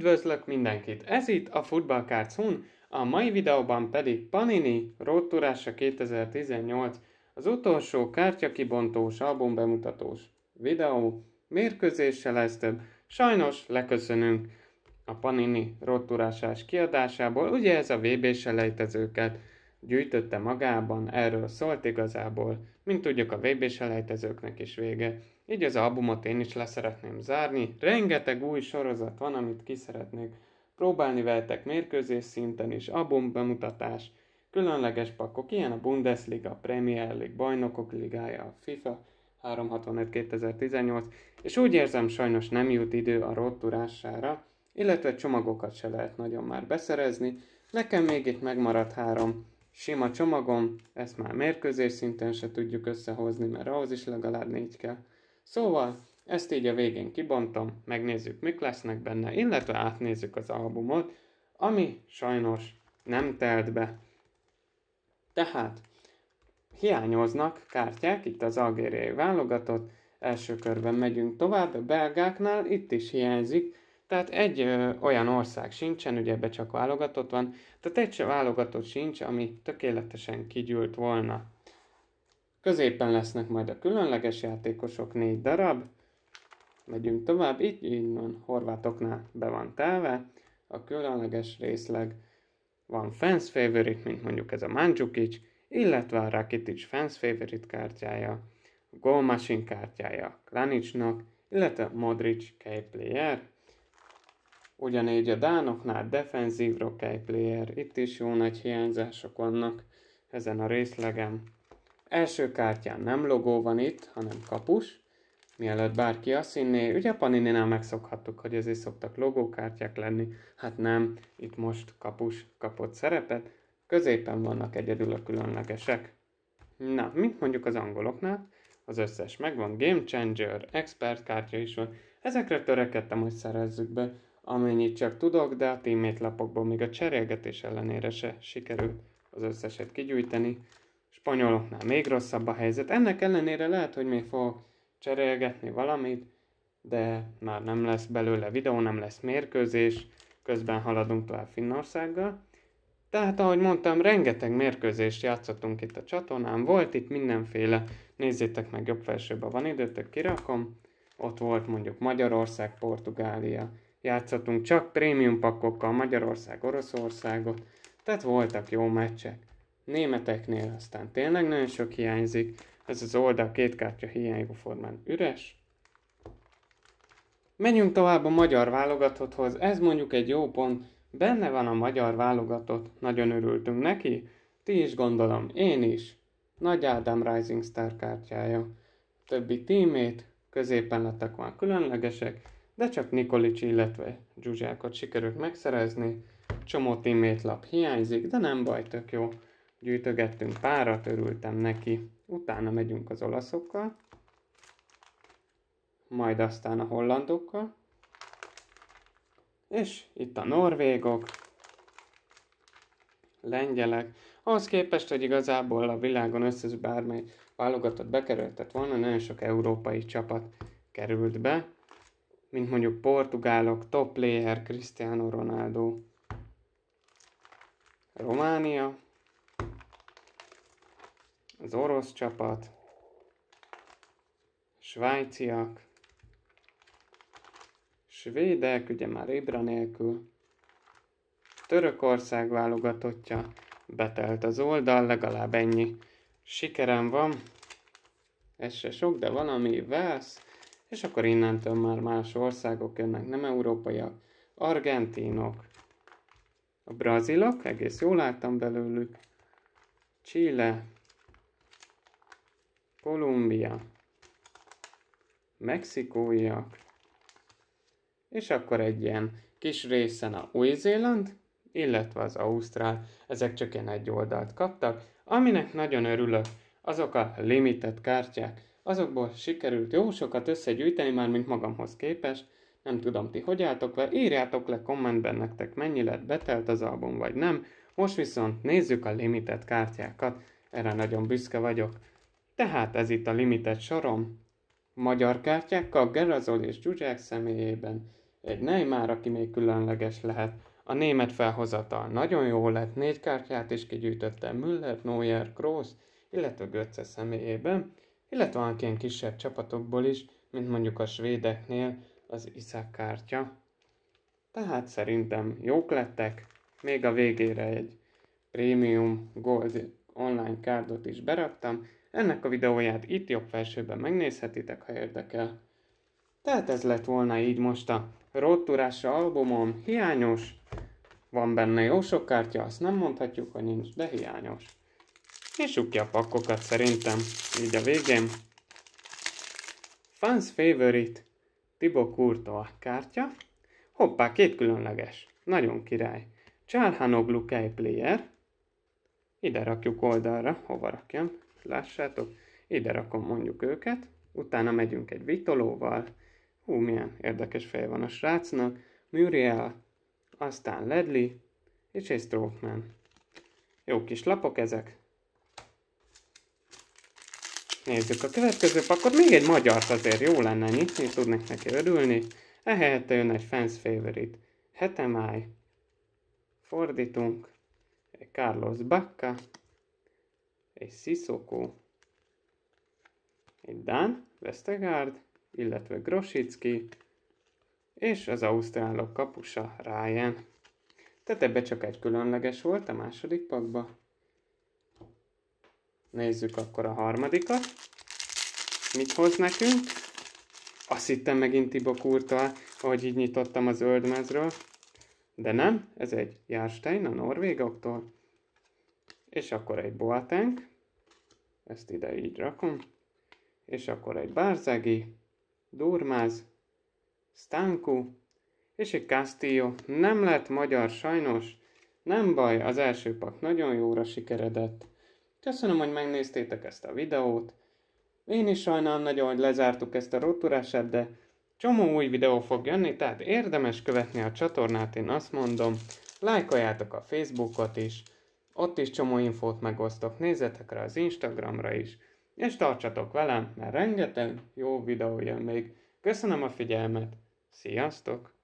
Üdvözlök mindenkit! Ez itt a Football Cards Hun, a mai videóban pedig Panini Road 2018, az utolsó kártyakibontós, albumbemutatós videó, mérkőzéssel lesz több. Sajnos leköszönünk a Panini Road kiadásából, ugye ez a VB selejtezőket gyűjtötte magában, erről szólt igazából, mint tudjuk a VB selejtezőknek is vége. Így az albumot én is leszeretném zárni. Rengeteg új sorozat van, amit ki szeretnék próbálni veletek mérkőzés szinten is, album bemutatás, különleges pakok, ilyen a Bundesliga, Premier League, Bajnokok Ligája, a FIFA 365 2018, és úgy érzem sajnos nem jut idő a rottúrására, illetve csomagokat se lehet nagyon már beszerezni. Nekem még itt megmaradt három sima csomagom, ezt már mérkőzés szinten se tudjuk összehozni, mert ahhoz is legalább négy kell. Szóval ezt így a végén kibontom, megnézzük mik lesznek benne, illetve átnézzük az albumot, ami sajnos nem telt be. Tehát hiányoznak kártyák, itt az algériai válogatott, első körben megyünk tovább, a belgáknál itt is hiányzik, tehát egy ö, olyan ország sincsen, ugye ebbe csak válogatott van, tehát egy se válogatott sincs, ami tökéletesen kigyűlt volna. Középen lesznek majd a különleges játékosok, négy darab. Megyünk tovább, így innen horvátoknál be van telve. A különleges részleg van fans favorite, mint mondjuk ez a Mandzukic, illetve a Rakitic fans favorite kártyája, a Goal Machine kártyája Klanicsnak, illetve Modric key player. Ugyanígy a Dánoknál defenzív rockey player, itt is jó nagy hiányzások vannak ezen a részlegen. Első kártyán nem logó van itt, hanem kapus. Mielőtt bárki azt hinné, ugye Panini-nál megszokhattuk, hogy ezért szoktak logókártyák lenni. Hát nem, itt most kapus kapott szerepet. Középen vannak egyedül a különlegesek. Na, mint mondjuk az angoloknál, az összes megvan, Game Changer, Expert kártya is van. Ezekre törekedtem, hogy szerezzük be, amennyit csak tudok, de a teammate lapokból még a cserélgetés ellenére se sikerült az összeset kigyűjteni spanyoloknál még rosszabb a helyzet. Ennek ellenére lehet, hogy még fog cserélgetni valamit, de már nem lesz belőle videó, nem lesz mérkőzés, közben haladunk tovább Finnországgal. Tehát, ahogy mondtam, rengeteg mérkőzést játszottunk itt a csatornán, volt itt mindenféle, nézzétek meg jobb felsőben van időtök, kirakom, ott volt mondjuk Magyarország, Portugália, játszottunk csak prémium pakokkal, Magyarország, Oroszországot, tehát voltak jó meccsek. Németeknél aztán tényleg nagyon sok hiányzik, ez az oldal két kártya hiányú formán üres. Menjünk tovább a magyar válogatotthoz, ez mondjuk egy jó pont, benne van a magyar válogatott, nagyon örültünk neki, ti is gondolom, én is. Nagy Ádám Rising Star kártyája. Többi tímét, középen lettek már különlegesek, de csak Nikolic, illetve Zsuzsákot sikerült megszerezni. Csomó tímét lap hiányzik, de nem baj, tök jó gyűjtögettünk párat, örültem neki. Utána megyünk az olaszokkal, majd aztán a hollandokkal, és itt a norvégok, lengyelek. Ahhoz képest, hogy igazából a világon összes bármely válogatott bekerültet volna, nagyon sok európai csapat került be, mint mondjuk portugálok, top player, Cristiano Ronaldo, Románia, az orosz csapat, svájciak, svédek, ugye már Ibra nélkül, Törökország válogatottja, betelt az oldal, legalább ennyi sikerem van, ez se sok, de valami vesz, és akkor innentől már más országok jönnek, nem európaiak, argentinok, a brazilok, egész jól láttam belőlük, Chile, Kolumbia, mexikóiak, és akkor egy ilyen kis részen a Új-Zéland, illetve az Ausztrál, ezek csak ilyen egy oldalt kaptak, aminek nagyon örülök, azok a limited kártyák, azokból sikerült jó sokat összegyűjteni már, mint magamhoz képest, nem tudom ti hogy álltok vele, írjátok le kommentben nektek mennyi lett betelt az album vagy nem, most viszont nézzük a limited kártyákat, erre nagyon büszke vagyok. Tehát ez itt a limited sorom. Magyar kártyákkal Gerazol és Zsuzsák személyében. Egy Neymar, aki még különleges lehet, a német felhozatal nagyon jó lett, négy kártyát is kigyűjtöttem. Müller, Neuer, Kroos, illetve Götze személyében, illetve van ilyen kisebb csapatokból is, mint mondjuk a svédeknél az Iszák kártya. Tehát szerintem jók lettek, még a végére egy Premium Gold online kárdot is beraktam, ennek a videóját itt jobb felsőben megnézhetitek, ha érdekel. Tehát ez lett volna így most a Rottúrásra albumom, hiányos, van benne jó sok kártya, azt nem mondhatjuk, hogy nincs, de hiányos. És ki a pakkokat szerintem, így a végén. Fans Favorite, Thibaut Courtois kártya. Hoppá, két különleges. Nagyon király. Csalhanoglu Kej Player. Ide rakjuk oldalra, hova rakjam, lássátok. Ide rakom mondjuk őket. Utána megyünk egy vitolóval. Hú, milyen érdekes fej van a srácnak. Muriel, aztán Ledley és egy Strokeman. Jó kis lapok ezek. Nézzük a következő pakot. Még egy magyar azért jó lenne nyitni, tudnék neki örülni. Ehelyette jön egy fans favorite. Hetemáj. Fordítunk. Carlos Bacca. Egy Sissoko. Egy Dan Westergaard, illetve Grosicki, és az ausztrálok kapusa Ryan. Tehát ebbe csak egy különleges volt a második pakba. Nézzük akkor a harmadikat. Mit hoz nekünk? Azt hittem megint Tibo Kurta, ahogy így nyitottam az zöldmezről. De nem, ez egy Járstein a norvégoktól. És akkor egy Boateng. Ezt ide így rakom. És akkor egy Bárzegi, Durmáz, Stanku és egy Castillo. Nem lett magyar sajnos. Nem baj, az első pak nagyon jóra sikeredett. Köszönöm, hogy megnéztétek ezt a videót. Én is sajnálom nagyon, hogy lezártuk ezt a rotturását, de csomó új videó fog jönni, tehát érdemes követni a csatornát, én azt mondom. Lájkoljátok a Facebookot is, ott is csomó infót megosztok, nézzetek rá az Instagramra is, és tartsatok velem, mert rengeteg jó videó jön még. Köszönöm a figyelmet, sziasztok!